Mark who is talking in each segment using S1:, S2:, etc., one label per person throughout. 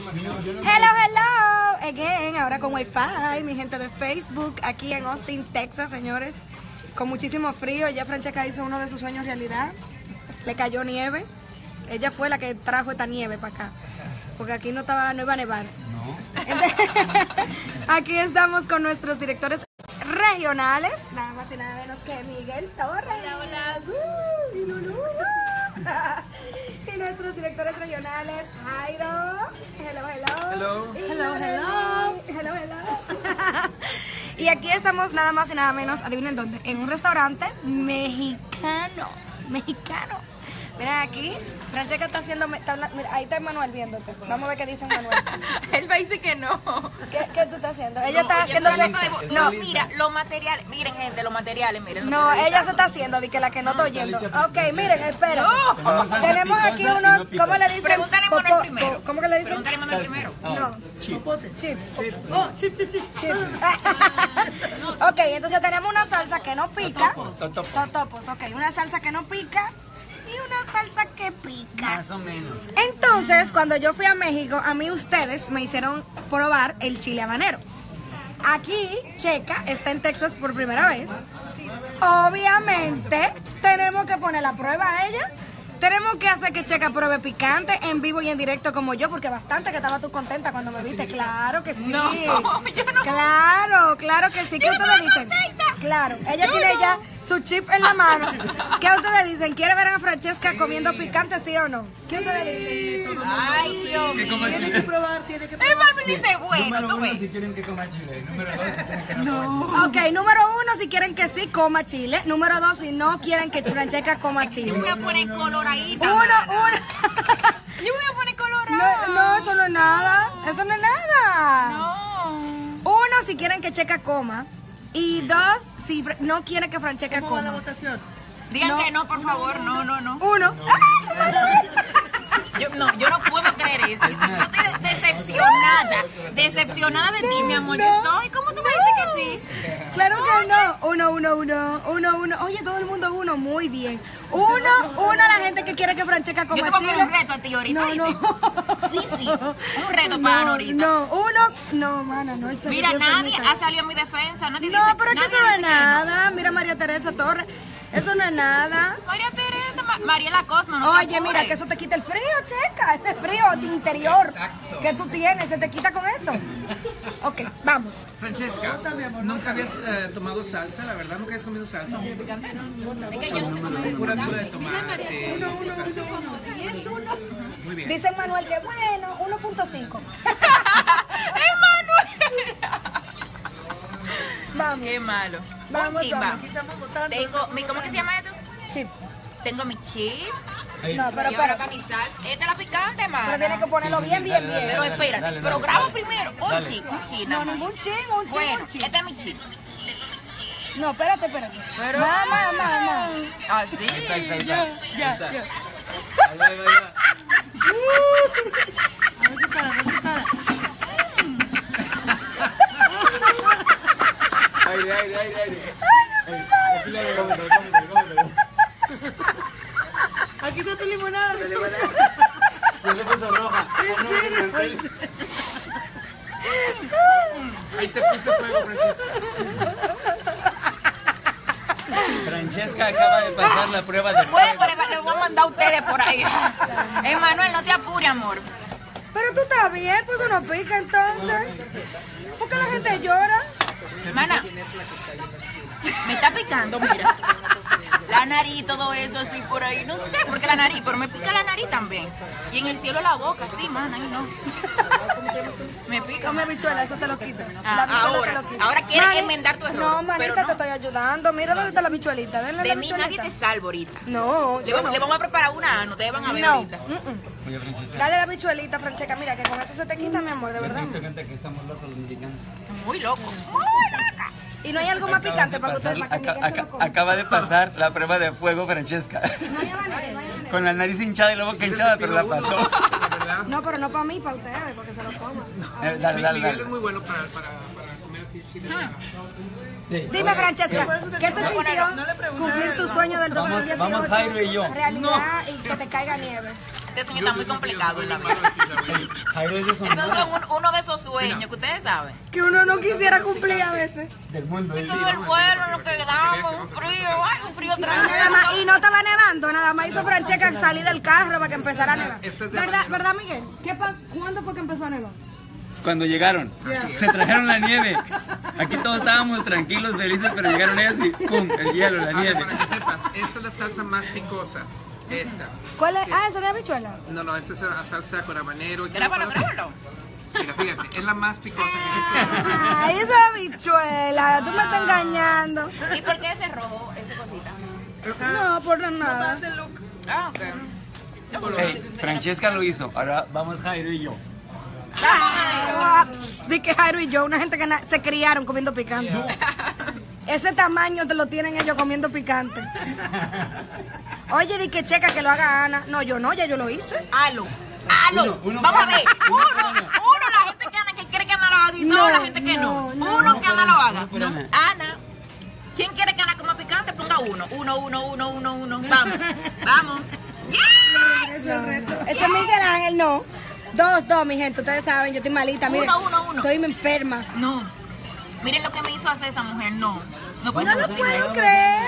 S1: Hello, hello, again, ahora con Wi-Fi, mi gente de Facebook, aquí en Austin, Texas, señores, con muchísimo frío. Ya Francesca hizo uno de sus sueños realidad, le cayó nieve. Ella fue la que trajo esta nieve para acá, porque aquí no estaba, no iba a nevar. Aquí estamos con nuestros directores regionales, nada más y nada menos que Miguel Torres. Hola, Uh, y Lulú. y nuestros directores regionales, Jairo. Hello, hello.
S2: Hello.
S1: Hello, hello. Hello, hello. y aquí estamos nada más y nada menos, adivinen dónde, en un restaurante mexicano. Mexicano. Miren aquí, Francesca está haciendo, está habla- mira, ahí está Manuel viéndote. Vamos a ver qué dice Manuel.
S3: Él va a decir que no.
S1: ¿Qué, qué tú estás haciendo? Ella está haciéndose...
S3: No, mira, los materiales, miren gente, los materiales, miren.
S1: No, ella se está haciendo, de que la que no estoy oyendo. Ok, miren, espera. Tenemos aquí unos, ¿cómo le dicen?
S3: Pregúntale a Manuel primero.
S1: ¿Cómo que le dicen?
S3: Pregúntale a Manuel primero.
S1: No. Chips. Oh, chips, chips, chips. ok, entonces tenemos una salsa que no pica. Totopos, ok. Una salsa que no pica una salsa que pica.
S2: Más o menos.
S1: Entonces, cuando yo fui a México, a mí ustedes me hicieron probar el chile habanero. Aquí, Checa está en Texas por primera vez. Obviamente, tenemos que poner la prueba a ella. Tenemos que hacer que Checa pruebe picante en vivo y en directo como yo, porque bastante que estaba tú contenta cuando me viste. Claro que sí.
S3: No, yo no.
S1: Claro, claro que sí. ¿Qué ustedes dicen? Claro, ella
S3: Yo
S1: tiene
S3: no.
S1: ya su chip en la mano. ¿Qué ustedes dicen? ¿Quiere ver a Francesca comiendo picante, sí o no? ¿Qué ustedes dicen?
S3: Ay, Dios mío.
S2: Tiene que probar, tiene que
S3: El Manuel dice, bueno,
S2: Número
S3: tú
S2: uno
S3: ves.
S2: si quieren que coma chile. Número dos si quieren que no. coma
S1: Ok, número uno, si quieren que sí, coma chile. Número dos, si no quieren que Francesca coma
S3: Yo
S1: chile.
S3: me voy a poner coloradita.
S1: Uno, uno.
S3: Yo me voy a poner colorada.
S1: No, no, eso no es nada. Eso no es nada.
S3: No.
S1: Uno, si quieren que Checa coma. Y dos, si no quieren que Francesca coma.
S3: Digan
S1: No.
S3: que no, por favor. No, no, no.
S1: Uno.
S3: Yo, no, yo no puedo creer eso. Yo estoy decepcionada. Decepcionada de ti, mi amor. Yo estoy. ¿Cómo tú me dices que sí?
S1: Claro que no. Uno, uno, uno. Uno, uno. Oye, todo el mundo uno. Muy bien. Uno, uno a la gente que quiere que Francesca
S3: Yo
S1: coma
S3: te voy a poner
S1: chile.
S3: un reto a ti ahorita.
S1: No,
S3: ¿oíste?
S1: no.
S3: Sí, sí. Un reto para
S1: No,
S3: ahorita.
S1: no, uno, no, mana, no.
S3: Mira,
S1: yo
S3: nadie ha salido en mi defensa. Nadie
S1: No,
S3: dice,
S1: pero es que
S3: nadie
S1: eso no es nada. Teresa Torres, eso no es nada.
S3: María Teresa, Ma- Mariela Cosma, no te
S1: Oye, mira, que eso te quita el frío, checa, ese frío de interior que tú tienes, se te quita con eso. Ok, vamos.
S4: Francesca, ¿nunca habías eh, tomado salsa? La verdad, ¿nunca habías comido salsa? Pura, pura de tomate. Muy bien.
S1: Dice Manuel que bueno, 1.5. Vamos,
S3: Qué malo.
S1: Vamos,
S3: chimba.
S1: vamos.
S3: Tengo mi, ¿cómo que se llama esto?
S1: chip.
S3: Tengo mi chip.
S1: No, pero
S3: y ahora para mi sal. Esta es la picante,
S1: pero tienes que ponerlo bien, bien, bien.
S3: Pero espérate, pero graba primero. Un chip, un chip.
S1: No,
S3: más.
S1: ningún ching, un ching,
S3: Bueno,
S1: un
S3: este es mi chip.
S1: No, espérate, espérate.
S3: Pero-
S1: Mamá, mamá.
S3: Ah, sí.
S2: está, está.
S3: Ya, ya, ya.
S2: Ahí ahí ahí Aire, aire, aire, aire. Ay, cómetelo, cómetelo, cómetelo.
S5: Aquí está tu limonada.
S2: Ya se puso roja.
S4: Ahí te puse fuego, Francesca.
S2: Francesca acaba de pasar la prueba de
S3: Bueno, le, le voy a mandar a ustedes por ahí. Emanuel, no te apures, amor.
S1: Pero tú estás bien, pues eso no pica entonces. ¿Por qué la gente llora?
S3: Mana, me está picando, mira. La nariz, todo eso así por ahí. No sé por qué la nariz, pero me pica la nariz también. Y en el cielo la boca, sí, mana, ahí no. Me pica.
S1: Come bichuela, eso te lo quita.
S3: Ah,
S1: La bichuela
S3: ahora,
S1: te lo quita.
S3: ahora quieres
S1: Mani-
S3: enmendar tu error,
S1: No, manita,
S3: pero
S1: te estoy ayudando. Mira dónde está la bichuelita. Denle
S3: De
S1: la
S3: mí nadie te salva ahorita.
S1: No,
S3: Le, vamos-
S1: no.
S3: le vamos a preparar una, no te van a ver
S1: No.
S3: ahorita.
S1: mm, mm.
S2: Oye, Francesca,
S1: Dale la bichuelita, Francesca. Mira, que con eso se te quita, mi amor, de
S2: ¿te
S1: verdad.
S2: locos los mexicanos?
S3: Muy loco.
S1: Y no hay algo más picante para que ustedes, para que Miguel se lo coma.
S2: acaba de pasar la prueba de fuego, Francesca.
S1: No hay manera, no hay manera.
S2: Con la nariz hinchada y la boca hinchada, pero la pasó.
S1: No, pero no para mí, para ustedes, porque se lo coman.
S2: Eh, Dale, dale,
S4: Miguel
S2: dale.
S4: es muy bueno para, para, para comer
S1: Dime, Francesca, ¿qué se sintió cumplir tu sueño del
S5: Vamos-
S1: 2018?
S5: vamos, Jairo y yo.
S1: Realidad y que te caiga nieve.
S3: Este sueño está muy complicado, la.
S5: Jairo es de
S3: Entonces un- uno de esos sueños que ustedes saben.
S1: Que uno no quisiera cumplir a veces.
S5: del mundo.
S3: Y todo el vuelo, lo que damos, un frío, ay, un frío
S1: Nada más-
S3: tremendo.
S1: y no estaba nevando, nada más hizo Francesca salir del carro para que empezara a nevar.
S4: Es de
S1: ¿Verdad,
S4: mañana.
S1: ¿Verdad, Miguel? ¿Qué pas- ¿Cuándo fue que empezó a nevar?
S5: Cuando llegaron, se trajeron la nieve. Aquí todos estábamos tranquilos, felices, pero llegaron ellos y ¡pum! El hielo, la
S4: Ah,
S5: nieve.
S4: para que sepas, esta es la salsa más picosa. Esta.
S1: ¿Cuál es? Ah, ¿eso no es habichuela?
S4: No, no, esta es la salsa con habanero.
S3: Grábalo, grábalo.
S4: Mira, fíjate, es la más picosa que existe.
S1: Ay, eso es habichuela, tú me estás engañando.
S3: ¿Y por qué ese rojo, esa cosita?
S1: No, por nada.
S3: Ah, ok. No, por
S5: Hey, Francesca lo hizo, ahora vamos Jairo y yo.
S1: Ah, Di que Jairo y yo, una gente que se criaron comiendo picante. Ese tamaño te lo tienen ellos comiendo picante. Oye, di que checa que lo haga Ana. No, yo no, ya yo lo hice.
S3: Halo. Halo.
S5: Uno, uno
S3: Vamos a ver. Uno, uno, la gente que Ana que quiere que Ana lo haga y
S1: No,
S3: no, la gente que no.
S1: no, no.
S3: Uno que Ana lo haga. No.
S5: Ana.
S3: ¿Quién quiere que Ana coma picante? Ponga uno. Uno, uno, uno, uno, uno. Vamos. Vamos. ¡Yes!
S1: Ese es Miguel Ángel, no. Dos, dos, mi gente, ustedes saben, yo estoy malita. Miren,
S3: Uno, uno, uno.
S1: Estoy enferma.
S3: No. Miren lo que me hizo hacer esa mujer. No. No puedo
S1: No lo puedo creer.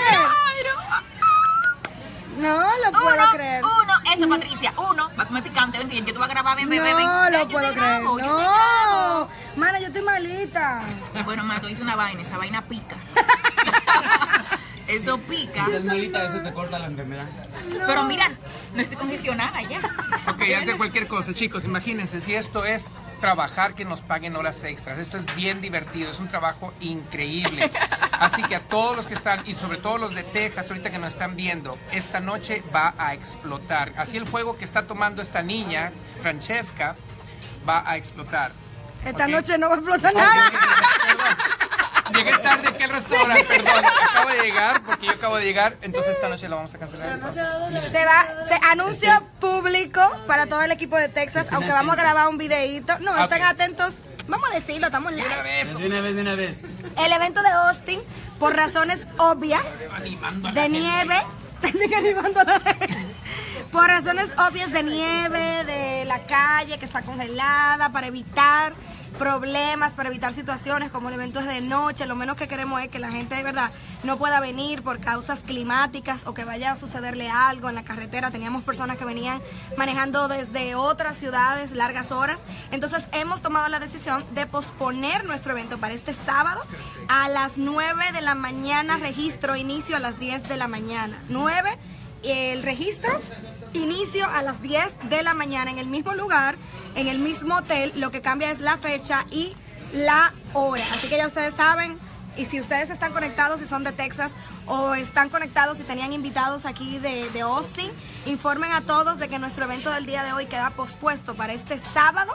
S1: No lo puedo
S3: Uno,
S1: creer.
S3: uno, eso Patricia, uno, va a comer picante, vente, yo te voy a grabar bien, bebé, ven.
S1: No
S3: Ven,
S1: lo
S3: yo te
S1: puedo creer.
S3: grabo, yo
S1: No. Mana, yo estoy malita.
S3: grabo. Bueno, Mato, hice una vaina, esa vaina pica. Eso pica.
S5: Si malita, eso te corta la enfermedad.
S3: Pero mira, no estoy congestionada ya.
S4: Ok, antes de cualquier cosa, chicos, imagínense si esto es trabajar que nos paguen horas extras. Esto es bien divertido, es un trabajo increíble. Así que a todos los que están, y sobre todo los de Texas, ahorita que nos están viendo, esta noche va a explotar. Así el fuego que está tomando esta niña, Francesca, va a explotar.
S1: Esta noche no va a explotar
S4: Ok,
S1: nada.
S4: perdón. Llegué tarde aquí al restaurante, perdón. Acabo de llegar, porque yo acabo de llegar, entonces esta noche la vamos a cancelar.
S1: Se va, se anuncio público para todo el equipo de Texas, aunque vamos a grabar un videíto. No, estén
S4: Ok.
S1: atentos. Vamos a decirlo, estamos live.
S4: Una vez,
S5: De una vez, de una vez.
S1: El evento de Austin, por razones obvias, de nieve, animando a la gente. por razones obvias de nieve, de la calle que está congelada, para evitar problemas, para evitar situaciones como el evento es de noche, lo menos que queremos es que la gente de verdad no pueda venir por causas climáticas o que vaya a sucederle algo en la carretera. Teníamos personas que venían manejando desde otras ciudades largas horas. Entonces hemos tomado la decisión de posponer nuestro evento para este sábado a las 9 de la mañana, registro, inicio a las 10 de la mañana. 9 el registro inicio a las 10 de la mañana en el mismo lugar, en el mismo hotel. Lo que cambia es la fecha y la hora. Así que ya ustedes saben. Y si ustedes están conectados, si son de Texas o están conectados y tenían invitados aquí de, Austin, informen a todos de que nuestro evento del día de hoy queda pospuesto para este sábado,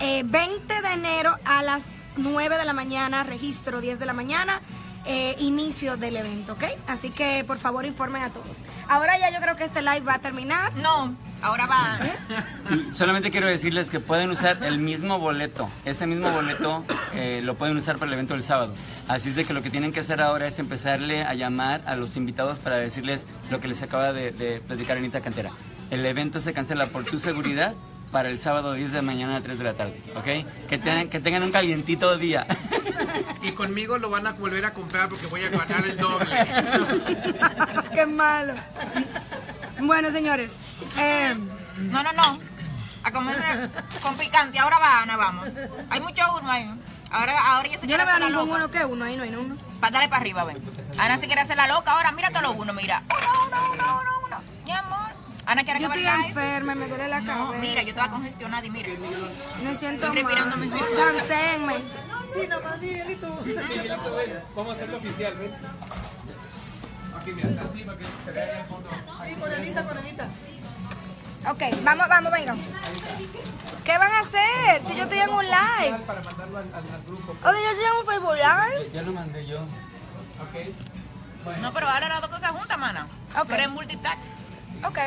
S1: eh, 20 de enero a las 9 de la mañana, registro 10 de la mañana eh, inicio del evento, ¿ok? Así que por favor informen a todos. Ahora ya yo creo que este live va a terminar.
S3: No, ahora va.
S5: Y solamente quiero decirles que pueden usar el mismo boleto. Ese mismo boleto eh, lo pueden usar para el evento del sábado. Así es de que lo que tienen que hacer ahora es empezarle a llamar a los invitados para decirles lo que les acaba de, de platicar Anita Cantera. El evento se cancela por tu seguridad para el sábado 10 de mañana a 3 de la tarde, ¿ok? Que tengan, que tengan un calientito día.
S4: Y conmigo lo van a volver a comprar porque voy a ganar el doble.
S1: Qué malo. Bueno, señores. eh,
S3: No, no, no. A comerse con picante. Ahora va, Ana, vamos. Hay mucho uno ahí. Ahora, ahora ya se
S1: yo
S3: quiere
S1: no
S3: hacer la loca.
S1: uno que uno, ahí no hay uno.
S3: Pa- dale para arriba, ven. Ana se quiere hacer la loca. Ahora, mira todos los uno, mira. Uno, uno, uno, uno. Ana quiere
S1: Yo
S3: acabar
S1: estoy enferma, me duele la
S3: No,
S1: cabeza.
S3: mira, yo estaba congestionada y mira.
S1: Me siento
S3: Estoy respirando
S1: mal.
S3: mejor.
S1: Chancéenme.
S4: Vamos a hacerlo oficial, ¿ven? Aquí, mira, así para que se vea en el fondo.
S1: Ok, vamos, vamos, venga. ¿Qué van a hacer? Si yo estoy en un live.
S4: Para mandarlo al, al, al grupo.
S1: Oye, yo estoy en un Facebook Live.
S5: Ya lo mandé yo.
S4: Ok.
S3: No, pero ahora las dos cosas juntas, mana.
S1: Ok.
S3: Pero es multitask.
S1: Ok.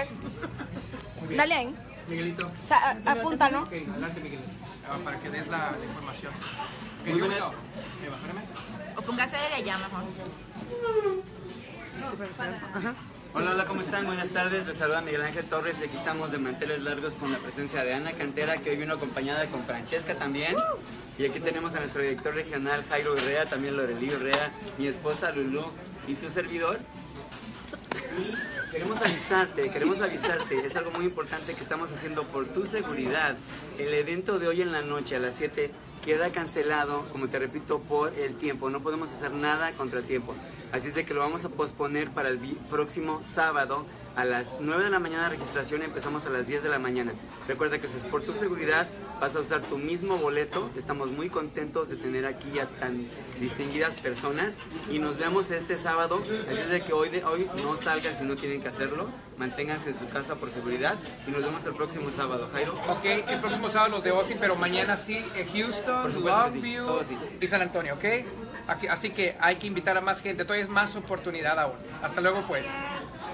S1: Dale ahí.
S4: Miguelito.
S1: Sa- apunta, ¿no?
S4: Ok, adelante, Miguelito. Ah, para que des la, la información. Ok,
S5: Muy.
S3: O póngase de allá mejor.
S5: Hola, hola, ¿cómo están? Buenas tardes, les saluda Miguel Ángel Torres y aquí estamos de manteles largos con la presencia de Ana Cantera que hoy vino acompañada con Francesca también y aquí tenemos a nuestro director regional Jairo Urrea, también Lorelí Urrea, mi esposa Lulú y tu servidor. Y queremos avisarte, queremos avisarte, es algo muy importante que estamos haciendo por tu seguridad. El evento de hoy en la noche a las 7 queda cancelado, como te repito, por el tiempo. No podemos hacer nada contra el tiempo. Así es de que lo vamos a posponer para el próximo sábado a las 9 de la mañana registración y empezamos a las 10 de la mañana. Recuerda que eso es por tu seguridad, vas a usar tu mismo boleto. Estamos muy contentos de tener aquí a tan distinguidas personas y nos vemos este sábado. Así es de que hoy, de, hoy no salgan si no tienen que hacerlo, manténganse en su casa por seguridad y nos vemos el próximo sábado. Jairo.
S4: Ok, el próximo sábado los de Austin, pero mañana sí, en Houston,
S5: sí,
S4: Longview
S5: todo sí.
S4: y San Antonio, ¿ok? Aquí- así que hay que invitar a más gente, todavía es más oportunidad aún. Hasta luego, pues.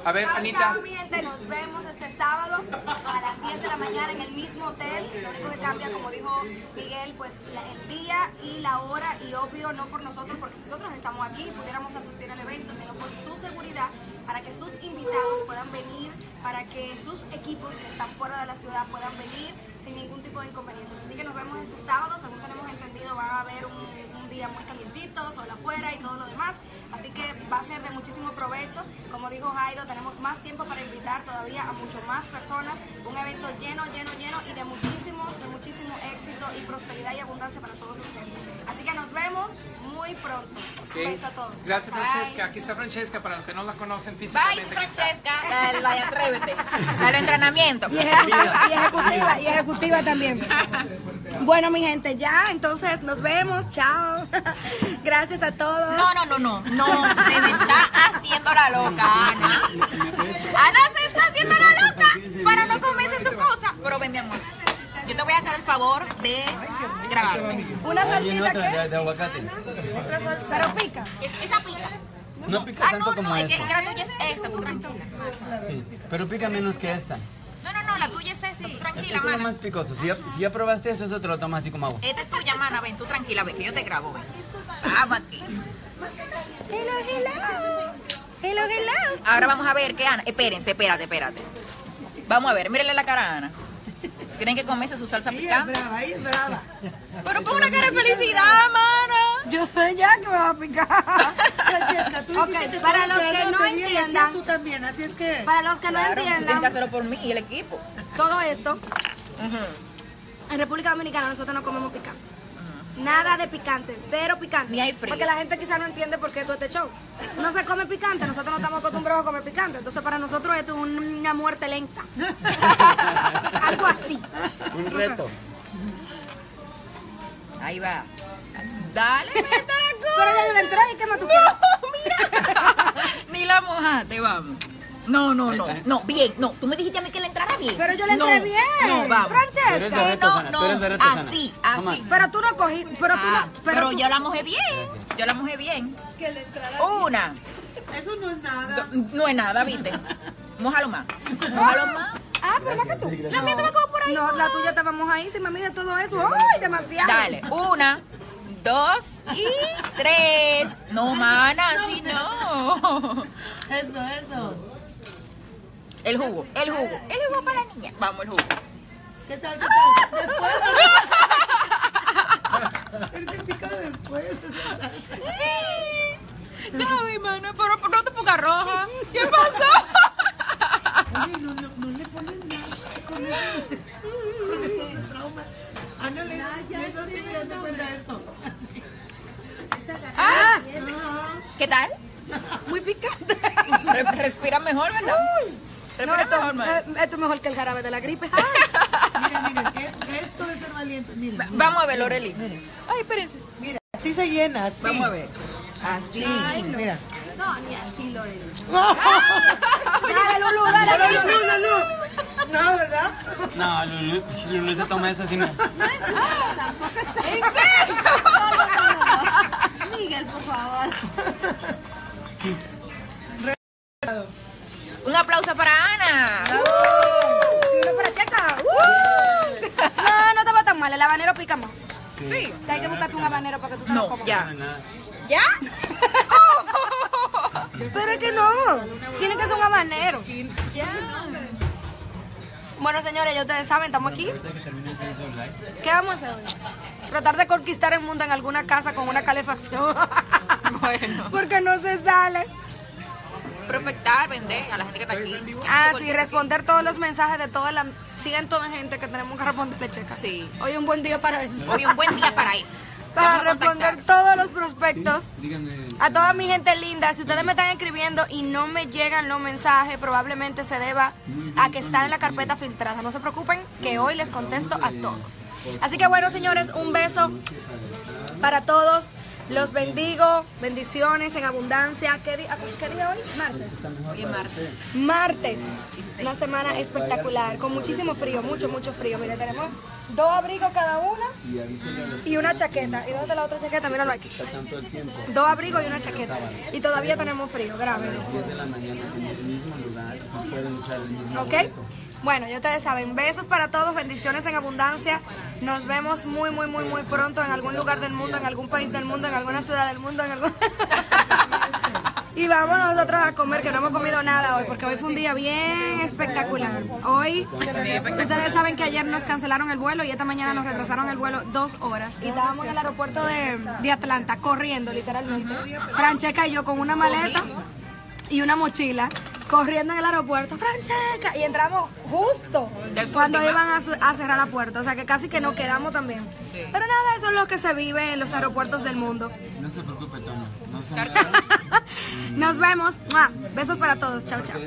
S4: A ver, Anita.
S1: chao, mi gente. Nos vemos este sábado a las 10 de la mañana en el mismo hotel. Lo único que cambia, como dijo Miguel, pues el día y la hora. Y obvio, no por nosotros, porque nosotros estamos aquí y pudiéramos asistir al evento, sino por su seguridad, para que sus invitados puedan venir, para que sus equipos que están fuera de la ciudad puedan venir sin ningún tipo de inconvenientes. Así que nos vemos este sábado. Según tenemos entendido, va a haber un, muy calientito, sol afuera y todo lo demás. Así que va a ser de muchísimo provecho. Como dijo Jairo, tenemos más tiempo para invitar todavía a mucho más personas. Un evento lleno, lleno, lleno y de muchísimo, de muchísimo éxito y prosperidad y abundancia para todos ustedes. Así que nos vemos muy pronto.
S4: Ok.
S1: Un beso a todos.
S4: Gracias,
S1: Bye.
S4: Francesca. Aquí está Francesca, para los que no la conocen
S3: Bye,
S4: físicamente. está.
S3: Francesca. De atrévete. Del entrenamiento.
S1: Y ejecutiva, y ejecutiva, y ejecutiva también. Bueno, mi gente, ya, entonces nos vemos. Chao. Gracias a todos.
S3: No, no, no, no, no, se me está haciendo la loca, Ana. Ana se está haciendo la loca para no comerse su cosa. Pero ven, mi amor, yo te voy a hacer el favor de grabarte.
S1: Una salsita
S5: otra
S1: que,
S5: de, de aguacate.
S1: pero pica.
S3: Es- esa pica.
S5: No pica
S3: Ah,
S5: tanto
S3: no,
S5: como
S3: no, es que,
S5: eso.
S3: es que la tuya es esta, tú tranquila.
S5: Sí, pero pica menos que esta.
S3: No, no, no, la tuya es tranquila,
S5: es
S3: mana.
S5: más picoso. Si ya, si ya probaste eso, eso te lo tomas así como agua.
S3: Esta es tuya, mana, ven, tú tranquila, ven, que yo te grabo, ven.
S1: Hello, hello. Hello, hello.
S3: Ahora vamos a ver qué Ana. Espérense, espérate, espérate. Vamos a ver, mírenle la cara a Ana. Tienen que comerse su salsa picante.
S6: brava, ella es brava.
S3: Pero pon una cara de felicidad, mana.
S1: Yo sé ya que me va a picar.
S6: Francesca, tú
S1: Ok,
S6: dijiste que
S1: para los que no entiendan.
S6: Tú también, así es que.
S1: Para los que no
S3: tú tienes que
S1: entiendan,
S3: hacerlo por mí y el equipo.
S1: Todo esto, en República Dominicana nosotros no comemos picante. Nada de picante, cero picante.
S3: Ni hay frío.
S1: Porque la gente quizá no entiende por qué todo este show. No se come picante, nosotros no estamos acostumbrados a comer picante. Entonces para nosotros esto es una muerte lenta. Algo así.
S5: Un reto.
S3: Ahí va. Dale, mete la
S1: Pero ya yo le entré y qué más tú quieres.
S3: mira. Ni la mojaste, vamos. No, no, no, no, bien, no, tú me dijiste a mí que le entrara bien.
S1: Pero yo le entré
S3: No,
S1: bien.
S3: No, vamos.
S1: Francesca.
S5: Tú eres de
S3: Que
S5: reto,
S3: no, no,
S5: tú eres de reto, Sana.
S3: así, así.
S1: Pero tú no cogí, pero tú
S3: Ah,
S1: no.
S3: pero
S1: tú-
S3: yo la mojé bien. Yo la mojé bien.
S6: Que le entrara.
S3: Una.
S6: Eso no es nada.
S3: No es nada, ¿viste? Mójalo más. Mójalo más.
S1: Ah, pero más que tú.
S3: La mía estaba como por ahí.
S1: No, la tuya estaba mojadísima, mira todo eso. ¡Ay, demasiado!
S3: Dale, una, dos y tres. No, mana, así no.
S6: Eso, eso.
S3: El jugo, el jugo, el jugo para la niña. Vamos, el jugo.
S6: ¿Qué tal? ¿Qué tal? Después. El que pica después.
S3: Sí. Dame, mana, pero pero no te pongas roja. ¿Qué pasó?
S6: Oye, no, no, no le ponen nada con eso. Con ese trauma. Ah, no le Eso sí, mira, te cuenta esto.
S3: Ah,
S6: Ah,
S3: ¿Qué tal?
S1: Muy picante.
S3: Re- Respira mejor, ¿verdad?
S1: No, esto, eh, esto es mejor que el jarabe de la gripe. Ay.
S6: Miren, miren, es, esto es ser valiente. Miren, miren.
S3: Vamos a ver, Loreli. Ay, espérense.
S6: Mira, así se llena, así.
S3: Vamos a ver. Así.
S6: Mira.
S1: No, ni así, Lorena. Dale, Lulu, dale,
S6: Pero
S1: Lulu.
S6: Lulu, Lulu. No, ¿verdad?
S5: No, Lulu, Lulu se toma eso así. No.
S6: Miguel, por favor.
S3: Un aplauso para Ana.
S1: Y uno para Checa. Uh.
S3: Sí.
S1: Que hay que buscarte un habanero para que tú te lo
S3: No,
S1: comas.
S3: ya. ¿Ya?
S1: Pero es que no. Tiene que ser un habanero. Bueno, señores, ya ustedes saben, estamos aquí. ¿Qué vamos a hacer hoy? Tratar de conquistar el mundo en alguna casa con una calefacción.
S3: Bueno.
S1: Porque no se sale.
S3: Prospectar, vender a la gente que está aquí.
S1: Ah, sí, responder todos los mensajes de toda la... Siguen toda gente que tenemos que responderle checa.
S3: Sí.
S1: Hoy es un buen día para eso.
S3: Hoy un buen día para eso.
S1: para responder todos los prospectos.
S2: Díganme.
S1: A toda mi gente linda, si ustedes me están escribiendo y no me llegan los mensajes, probablemente se deba a que está en la carpeta filtrada. No se preocupen, que hoy les contesto a todos. Así que bueno, señores, un beso para todos. Los bendigo, bendiciones en abundancia. ¿Qué, di- qué día hoy? Martes.
S3: Hoy es martes.
S1: Martes. Una semana espectacular, con muchísimo frío, mucho, mucho frío. Mira, tenemos dos abrigos cada una y una chaqueta. ¿Y dónde está la otra chaqueta? Míralo aquí. Dos abrigos y una chaqueta. Y todavía tenemos frío, grave. ¿Ok? Bueno, ya ustedes saben, besos para todos, bendiciones en abundancia. Nos vemos muy, muy, muy, muy pronto en algún lugar del mundo, en algún país del mundo, en alguna ciudad del mundo, en algún... y vamos nosotros a comer, que no hemos comido nada hoy, porque hoy fue un día bien espectacular. Hoy, ustedes saben que ayer nos cancelaron el vuelo y esta mañana nos retrasaron el vuelo dos horas. Y estábamos en el aeropuerto de, de Atlanta, corriendo literalmente. Francesca y yo con una maleta y una mochila corriendo en el aeropuerto, Francesca, y entramos justo
S3: Del
S1: cuando iban a, su- a cerrar la puerta, o sea que casi que nos quedamos también.
S3: Sí.
S1: Pero nada, eso es lo que se vive en los aeropuertos del mundo.
S5: No se preocupe, Toño. No son
S1: Nos vemos. Besos para todos. Chao, chao.